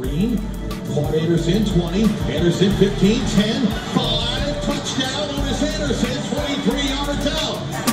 Green, in Anderson 20, Anderson 15, 10, 5, touchdown, Otis Anderson, 23 yards out.